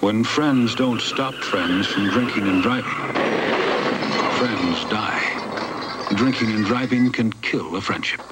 When friends don't stop friends from drinking and driving, friends die. Drinking and driving can kill a friendship.